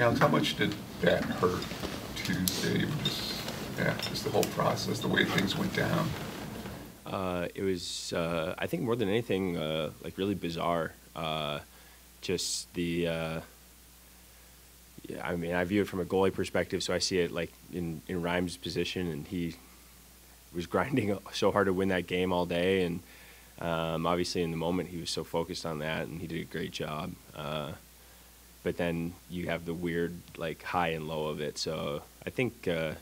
Alex, how much did that hurt Tuesday? Just, yeah, just the whole process, the way things went down. Uh, it was, uh, I think, more than anything, uh, like really bizarre. Uh, just the, uh, yeah, I mean, I view it from a goalie perspective, so I see it like in in Reimer's position, and he was grinding so hard to win that game all day, and um, obviously in the moment he was so focused on that, and he did a great job. But then you have the weird like high and low of it. So I think uh,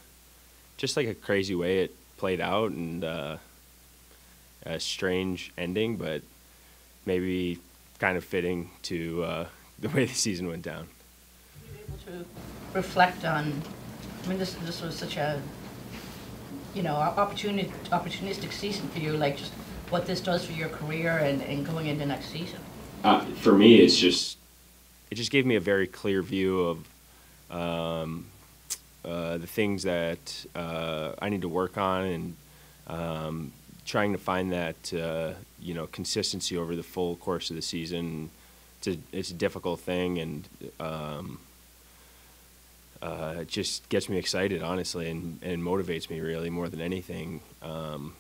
just like a crazy way it played out and uh, a strange ending, but maybe kind of fitting to uh, the way the season went down. able to reflect on, I mean, this, this was such a, you know, opportunity, opportunistic season for you, like just what this does for your career and, and going into next season? Uh, for me, it's just it just gave me a very clear view of um, uh, the things that uh, I need to work on and um, trying to find that uh, you know consistency over the full course of the season. It's a, it's a difficult thing and. Um, uh, it just gets me excited, honestly, and, and motivates me really more than anything um,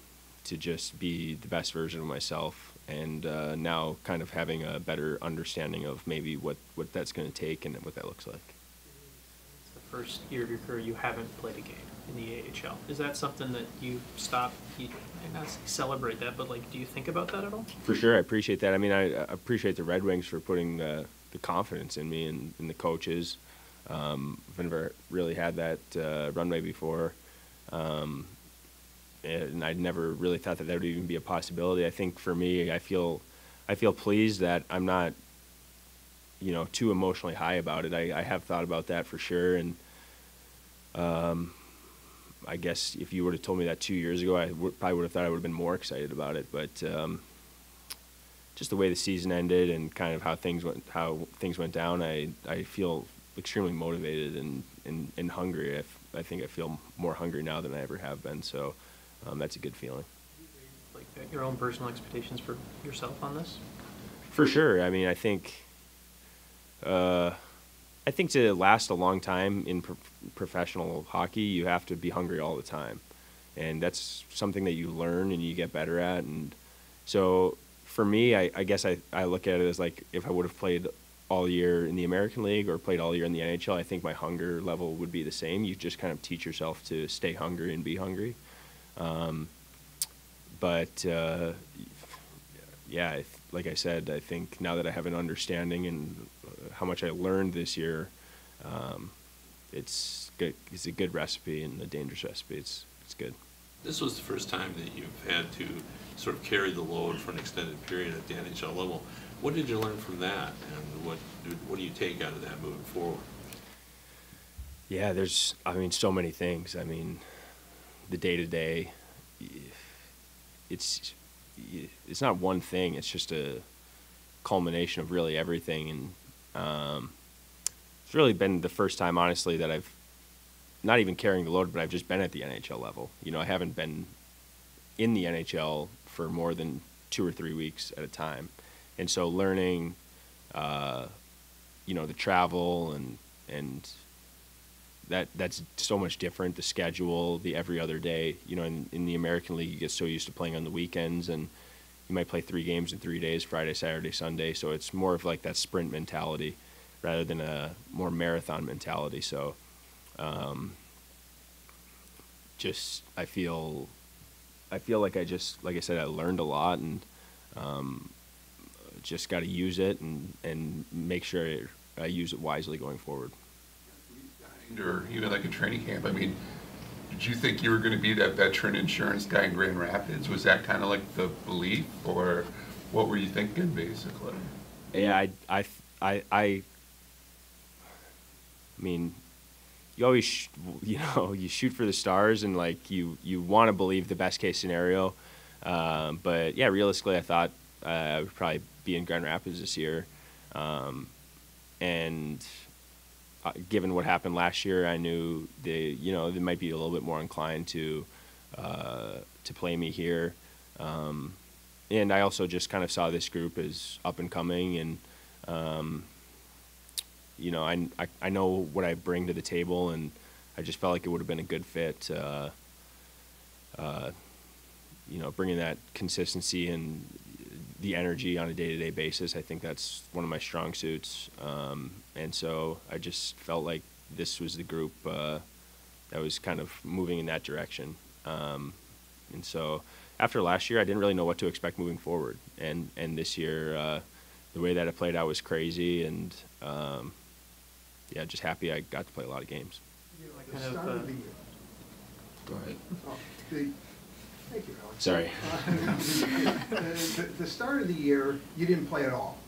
to just be the best version of myself and uh, now kind of having a better understanding of maybe what, what that's going to take and what that looks like. It's the first year of your career you haven't played a game in the AHL. Is that something that you stop, you not celebrate that, but like, do you think about that at all? For sure, I appreciate that. I mean, I, I appreciate the Red Wings for putting uh, the confidence in me and, and the coaches. Um, I've never really had that uh, runway before. Um, and I never really thought that that would even be a possibility. I think for me, I feel, I feel pleased that I'm not, you know, too emotionally high about it. I, I have thought about that for sure, and um, I guess if you would have told me that two years ago, I probably would have thought I would have been more excited about it. But um, just the way the season ended and kind of how things went, how things went down, I I feel extremely motivated and and, and hungry. I, I think I feel more hungry now than I ever have been. So um, that's a good feeling. Like your own personal expectations for yourself on this? For sure. I mean, I think, uh, I think to last a long time in pro- professional hockey, you have to be hungry all the time, and that's something that you learn and you get better at. And so, for me, I, I guess I, I look at it as like if I would have played all year in the American League or played all year in the NHL, I think my hunger level would be the same. You just kind of teach yourself to stay hungry and be hungry. Um, but uh, yeah, like I said, I think now that I have an understanding and how much I learned this year, um, it's good. It's a good recipe and a dangerous recipe. It's it's good. This was the first time that you've had to sort of carry the load for an extended period at the NHL level. What did you learn from that, and what what do you take out of that moving forward? Yeah, there's I mean so many things. I mean, the day to day, it's it's not one thing. It's just a culmination of really everything, and um, it's really been the first time, honestly, that I've not even carrying the load, but I've just been at the NHL level. You know, I haven't been in the NHL for more than two or three weeks at a time, and so learning, uh, you know, the travel and and that that's so much different. The schedule, the every other day. You know, in, in the American League, you get so used to playing on the weekends, and you might play three games in three days: Friday, Saturday, Sunday. So it's more of like that sprint mentality rather than a more marathon mentality. So, um, just I feel, I feel like I just like I said, I learned a lot and. Um, just got to use it and, and make sure I use it wisely going forward or even like a training camp. I mean, did you think you were going to be that veteran insurance guy in Grand Rapids? Was that kind of like the belief, or what were you thinking, basically? Yeah, I, I, I, I, I mean, you always, you know, you shoot for the stars, and like you, you want to believe the best case scenario. Um, but yeah, realistically, I thought uh, I would probably be in Grand Rapids this year, um, and uh, given what happened last year, I knew they, you know, they might be a little bit more inclined to uh, to play me here. Um, and I also just kind of saw this group as up and coming, and um, you know, I, I, I know what I bring to the table, and I just felt like it would have been a good fit. Uh, uh, you know, bringing that consistency and the energy on a day-to-day basis. I think that's one of my strong suits, um, and so I just felt like this was the group uh, that was kind of moving in that direction. Um, and so after last year, I didn't really know what to expect moving forward, and and this year, uh, the way that it played out was crazy, and um, yeah, just happy I got to play a lot of games. You know, Thank you, Alex. Sorry. Uh, The, the- start of the year, you didn't play at all,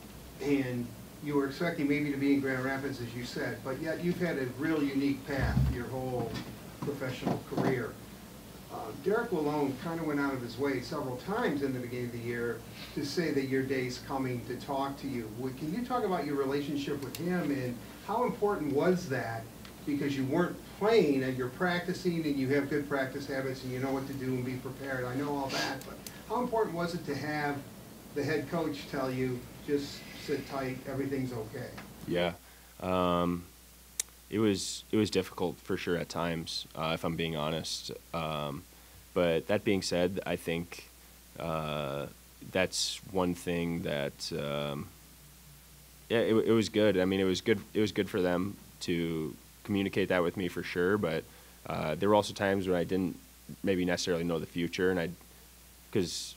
and you were expecting maybe to be in Grand Rapids, as you said, but yet you've had a real unique path your whole professional career. Uh, Derek Lalonde kind of went out of his way several times in the beginning of the year to say that your day's coming to talk to you. Can you talk about your relationship with him, and how important was that? Because you weren't playing, and you're practicing, and you have good practice habits, and you know what to do and be prepared, I know all that, but how important was it to have the head coach tell you, just sit tight, everything's okay? Yeah, um, it was it was difficult for sure at times, uh, if I'm being honest. Um, but that being said, I think uh, that's one thing that um, yeah, it, it was good. I mean, it was good. It was good for them to communicate that with me for sure. But uh, there were also times when I didn't maybe necessarily know the future, and I because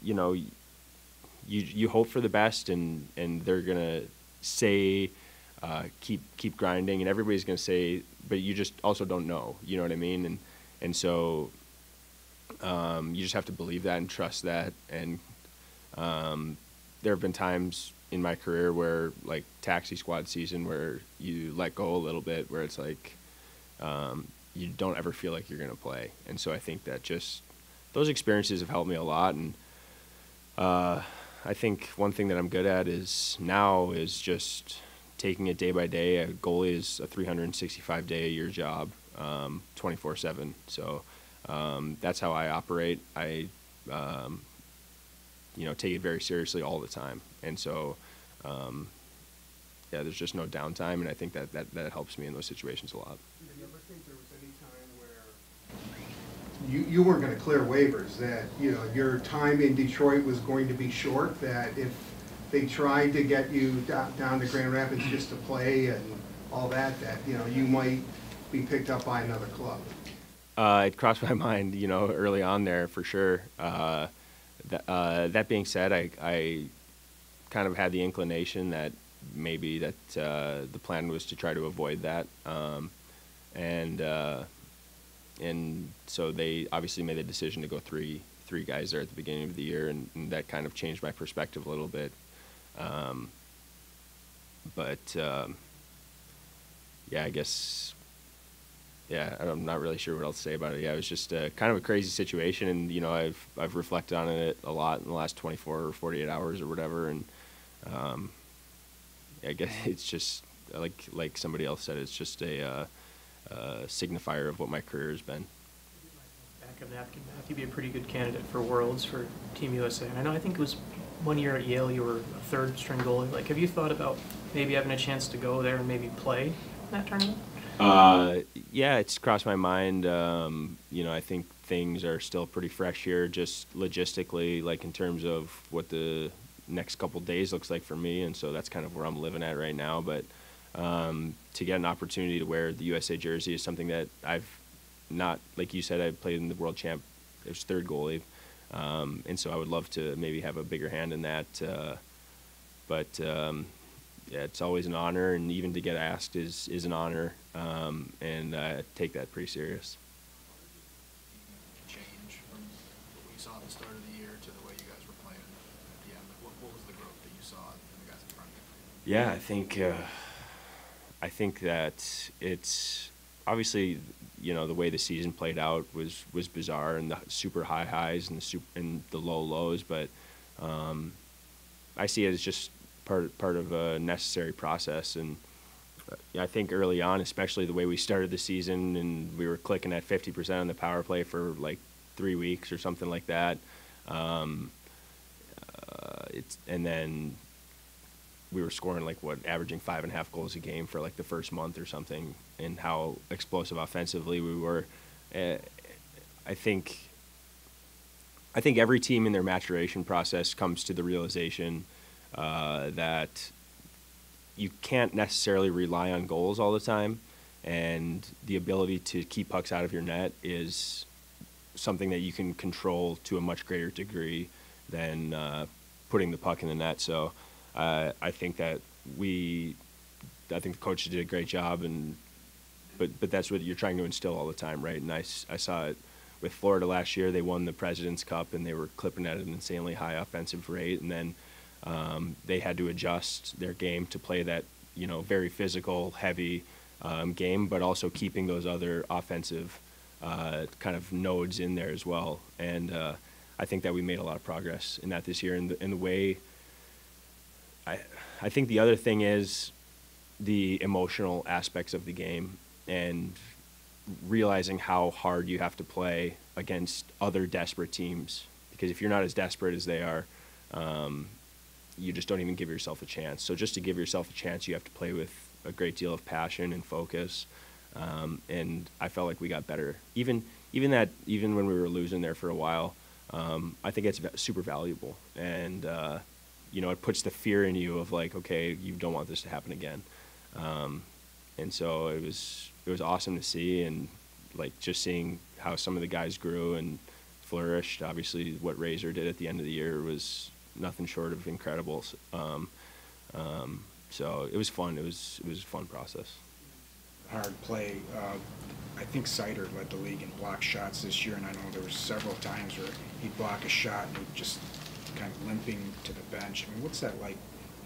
you know you you hope for the best and and they're gonna say uh, keep keep grinding and everybody's gonna say but you just also don't know you know what I mean and and so um, you just have to believe that and trust that and um, there have been times in my career where like taxi squad season where you let go a little bit where it's like um, you don't ever feel like you're gonna play and so I think that just those experiences have helped me a lot and uh, I think one thing that I'm good at is now is just taking it day by day. A goalie is a 365 day a year job, um, 24/7. So um, that's how I operate. I, um, you know, take it very seriously all the time, and so. Um, yeah, there's just no downtime, and I think that, that, that helps me in those situations a lot. You ever think there was any time where you, you weren't gonna clear waivers, that, you know, your time in Detroit was going to be short, that if they tried to get you down, down to Grand Rapids just to play and all that, that, you know, you might be picked up by another club? Uh, it crossed my mind, you know, early on there for sure. Uh, uh, that being said, I, I kind of had the inclination that maybe that uh, the plan was to try to avoid that, um, and uh, and so they obviously made the decision to go three three guys there at the beginning of the year, and, and that kind of changed my perspective a little bit. Um, but um, yeah, I guess yeah, I'm not really sure what else to say about it. Yeah, it was just uh, kind of a crazy situation, and you know, I've I've reflected on it a lot in the last 24 or 48 hours or whatever, and um, I guess it's just like like somebody else said, it's just a uh, signifier of what my career has been. Back of napkin you'd be a pretty good candidate for Worlds for Team USA. And I know, I think it was one year at Yale, you were a third string goalie. Like, have you thought about maybe having a chance to go there and maybe play that tournament? Yeah, it's crossed my mind. Um, you know, I think things are still pretty fresh here, just logistically, like in terms of what the next couple days looks like for me, and so that's kind of where I'm living at right now. But um, to get an opportunity to wear the USA jersey is something that I've not, like you said, I played in the World Champ. It was third goalie, um, and so I would love to maybe have a bigger hand in that. Uh, but um, yeah, it's always an honor, and even to get asked is is an honor, um, and I take that pretty serious. change from what we saw at the start of the year to the way you guys were playing at the end? Like, what, what was the growth that you saw in the guys in front of you? Yeah, I think uh, I think that it's obviously you know the way the season played out was was bizarre and the super high highs and the super and the low lows, but um, I see it as just part part of a necessary process and. uh, I think early on, especially the way we started the season, and we were clicking at 50% on the power play for like three weeks or something like that. Um, uh, it's and then we were scoring like what averaging five and a half goals a game for like the first month or something, and how explosive offensively we were. Uh, I think I think every team in their maturation process comes to the realization uh, that you can't necessarily rely on goals all the time, and the ability to keep pucks out of your net is something that you can control to a much greater degree than uh, putting the puck in the net. So uh, I think that we, I think the coaches did a great job, and but but that's what you're trying to instill all the time, right? And I, I saw it with Florida last year. They won the President's Cup, and they were clipping at an insanely high offensive rate, and then um, they had to adjust their game to play that you know very physical, heavy um, game, but also keeping those other offensive uh, kind of nodes in there as well. And uh, I think that we made a lot of progress in that this year. And the, in the way, I I think the other thing is the emotional aspects of the game and realizing how hard you have to play against other desperate teams. Because if you're not as desperate as they are, um, you just don't even give yourself a chance. So just to give yourself a chance, you have to play with a great deal of passion and focus. Um, and I felt like we got better. Even even that even when we were losing there for a while, um, I think it's super valuable. And uh, you know, it puts the fear in you of like, okay, you don't want this to happen again. Um, and so it was it was awesome to see and like just seeing how some of the guys grew and flourished. Obviously, what Razor did at the end of the year was nothing short of incredible. Um, um, so it was fun. It was it was a fun process. hard play. Uh, I think Seider led the league in block shots this year, and I know there were several times where he'd block a shot and he'd just kind of limping to the bench. I mean, what's that like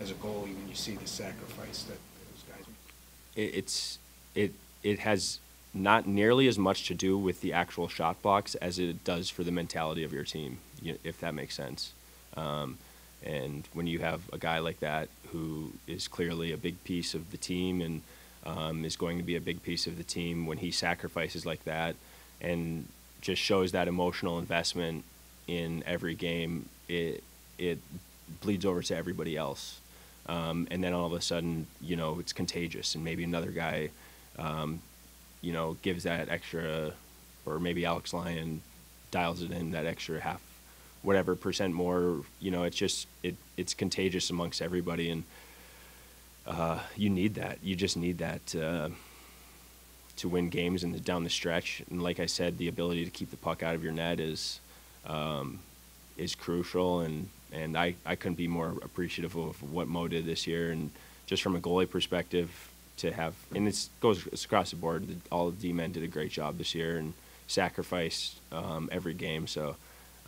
as a goalie when you see the sacrifice that those guys make? it, it's it it has not nearly as much to do with the actual shot blocks as it does for the mentality of your team, if that makes sense. Um, and when you have a guy like that who is clearly a big piece of the team and um, is going to be a big piece of the team, when he sacrifices like that and just shows that emotional investment in every game, it it bleeds over to everybody else. Um, and then all of a sudden, you know, it's contagious, and maybe another guy, um, you know, gives that extra, or maybe Alex Lyon dials it in that extra half, whatever percent more. You know, it's just it it's contagious amongst everybody, and uh, you need that. You just need that uh, to win games and down the stretch. And like I said, the ability to keep the puck out of your net is um, is crucial. And and I, I couldn't be more appreciative of what Mo did this year. And just from a goalie perspective, to have and it goes across the board. All the D men did a great job this year and sacrificed um, every game. So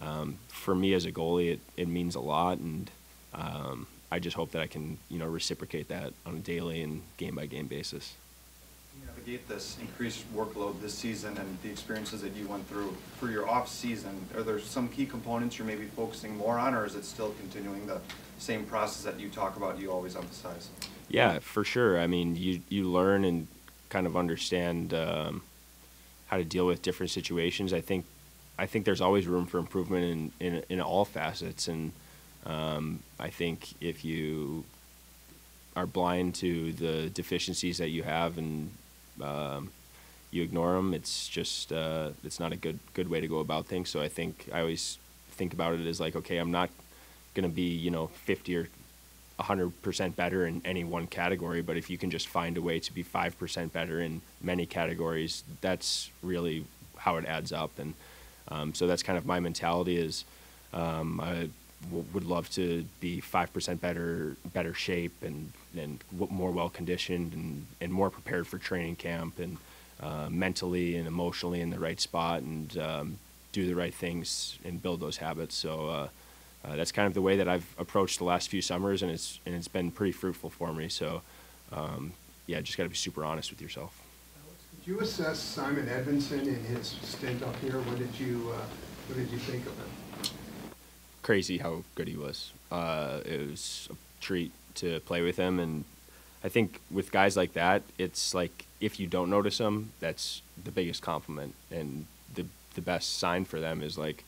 um, for me as a goalie, it, it means a lot, and um, I just hope that I can you know reciprocate that on a daily and game by game basis. navigate this increased workload this season and the experiences that you went through for your off-season? Are there some key components you're maybe focusing more on, or is it still continuing the same process that you talk about, you always emphasize? Yeah, for sure. I mean, you you learn and kind of understand um, how to deal with different situations. I think I think there's always room for improvement in in, in all facets, and um, I think if you are blind to the deficiencies that you have and um, you ignore them, it's just uh, it's not a good good way to go about things. So I think I always think about it as like, okay, I'm not going to be you know 50 or 100% better in any one category, but if you can just find a way to be 5% better in many categories, that's really how it adds up. And um, so that's kind of my mentality is um, I w- would love to be 5% better, better shape and, and w- more well conditioned and, and more prepared for training camp and uh, mentally and emotionally in the right spot and um, do the right things and build those habits. So, uh, uh, that's kind of the way that I've approached the last few summers, and it's and it's been pretty fruitful for me. So, um, yeah, just got to be super honest with yourself. Did you assess Simon Edvinsson in his stint up here? What did you, uh, what did you think of him? Crazy how good he was. Uh, it was a treat to play with him, and I think with guys like that, it's like if you don't notice them, that's the biggest compliment, and the the best sign for them is like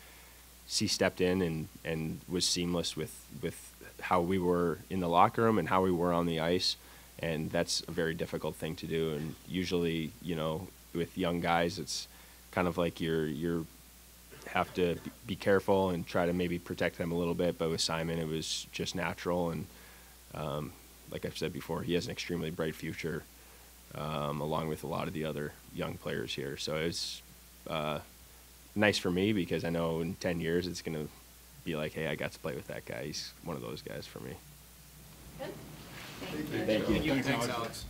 he stepped in and, and was seamless with with how we were in the locker room and how we were on the ice, and that's a very difficult thing to do. And usually, you know, with young guys, it's kind of like you're you're have to be careful and try to maybe protect them a little bit. But with Simon, it was just natural, and um, like I've said before, he has an extremely bright future, um, along with a lot of the other young players here. So it's uh, nice for me because I know in ten years it's gonna be like, hey, I got to play with that guy. He's one of those guys for me. Good. Thank you. Thanks, Alex.